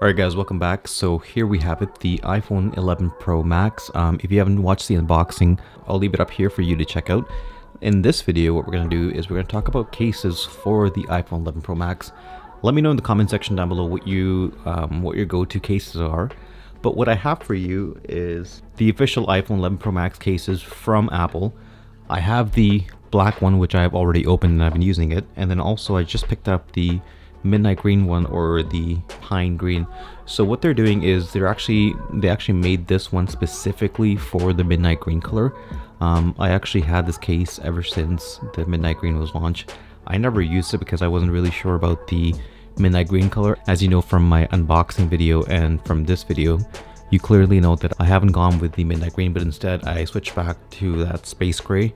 Alright guys, welcome back. So here we have it, the iPhone 11 Pro Max. Um, if you haven't watched the unboxing, I'll leave it up here for you to check out. In this video, what we're going to do is we're going to talk about cases for the iPhone 11 Pro Max. Let me know in the comment section down below what you um, what your go-to cases are. But what I have for you is the official iPhone 11 Pro Max cases from Apple. I have the black one, which I've already opened and I've been using it. And then also I just picked up the midnight green one or the pine green. So what they're doing is they're actually they actually made this one specifically for the midnight green color. Um, I actually had this case ever since the midnight green was launched. I never used it because I wasn't really sure about the midnight green color. As you know from my unboxing video and from this video you clearly know that I haven't gone with the midnight green but instead I switched back to that space gray.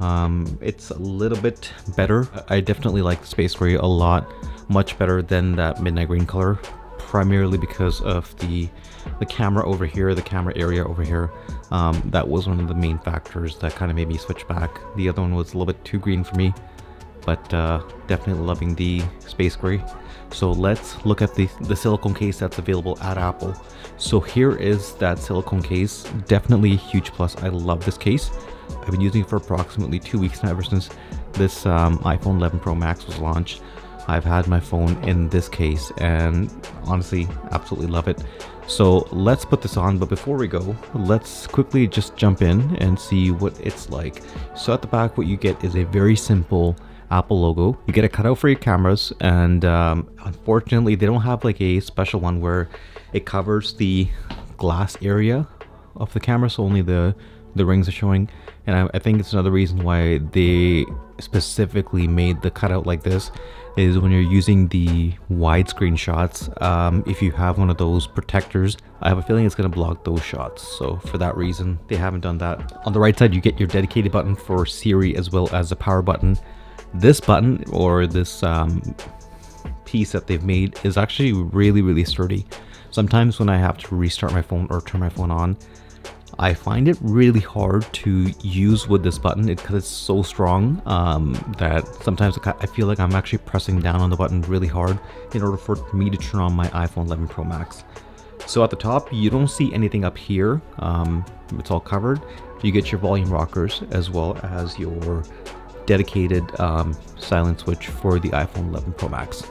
Um, it's a little bit better. I definitely like the space gray a lot much better than that midnight green color primarily because of the the camera over here the camera area over here. Um, that was one of the main factors that kind of made me switch back. The other one was a little bit too green for me but uh, definitely loving the space gray. So let's look at the the silicone case that's available at Apple. So here is that silicone case definitely a huge plus. I love this case. I've been using it for approximately two weeks now ever since this um, iPhone 11 Pro Max was launched I've had my phone in this case and honestly absolutely love it. So let's put this on, but before we go, let's quickly just jump in and see what it's like. So at the back, what you get is a very simple Apple logo. You get a cutout for your cameras, and um, unfortunately, they don't have like a special one where it covers the glass area of the camera, so only the the rings are showing. And I, I think it's another reason why they specifically made the cutout like this is when you're using the widescreen shots um, if you have one of those protectors I have a feeling it's going to block those shots. So for that reason they haven't done that. On the right side you get your dedicated button for Siri as well as a power button. This button or this um, piece that they've made is actually really really sturdy. Sometimes when I have to restart my phone or turn my phone on I find it really hard to use with this button because it's so strong um, that sometimes I feel like I'm actually pressing down on the button really hard in order for me to turn on my iPhone 11 Pro Max. So at the top, you don't see anything up here. Um, it's all covered. You get your volume rockers as well as your dedicated um, silent switch for the iPhone 11 Pro Max.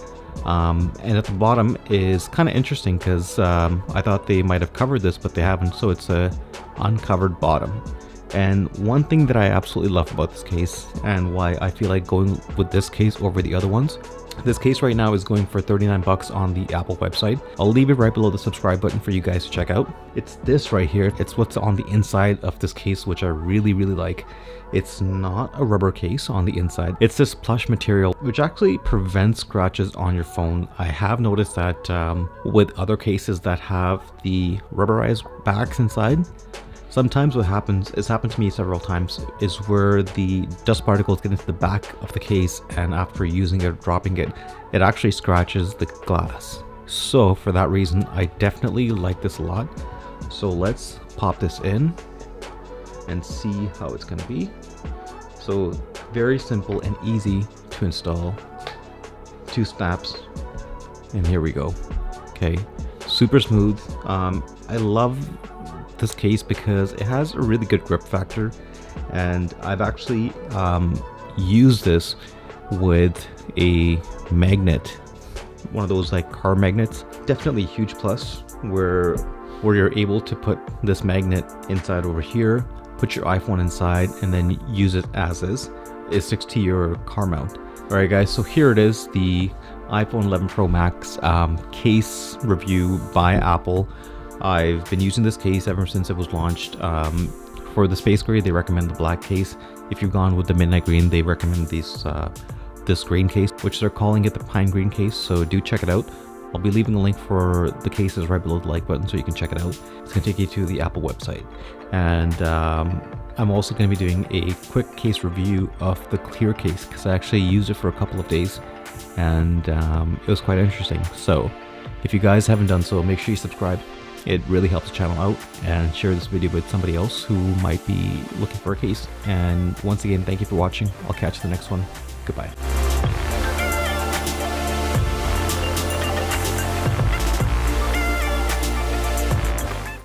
Um, and at the bottom is kind of interesting because um, I thought they might have covered this, but they haven't. So it's a uncovered bottom. And one thing that I absolutely love about this case and why I feel like going with this case over the other ones, this case right now is going for 39 bucks on the Apple website. I'll leave it right below the subscribe button for you guys to check out. It's this right here. It's what's on the inside of this case, which I really, really like. It's not a rubber case on the inside. It's this plush material, which actually prevents scratches on your phone. I have noticed that um, with other cases that have the rubberized backs inside, Sometimes what happens, it's happened to me several times, is where the dust particles get into the back of the case and after using it or dropping it, it actually scratches the glass. So for that reason, I definitely like this a lot. So let's pop this in and see how it's gonna be. So very simple and easy to install. Two snaps and here we go. Okay, super smooth. Um, I love this case because it has a really good grip factor. And I've actually um, used this with a magnet one of those like car magnets. Definitely a huge plus where where you're able to put this magnet inside over here put your iPhone inside and then use it as is. It sticks to your car mount. Alright guys so here it is the iPhone 11 Pro Max um, case review by Apple I've been using this case ever since it was launched. Um, for the space gray, they recommend the black case. If you've gone with the midnight green, they recommend these uh, this green case, which they're calling it the pine green case. So do check it out. I'll be leaving a link for the cases right below the like button so you can check it out. It's going to take you to the Apple website. And um, I'm also going to be doing a quick case review of the clear case because I actually used it for a couple of days and um, it was quite interesting. So if you guys haven't done so, make sure you subscribe it really helps the channel out and share this video with somebody else who might be looking for a case. And once again, thank you for watching. I'll catch you the next one. Goodbye.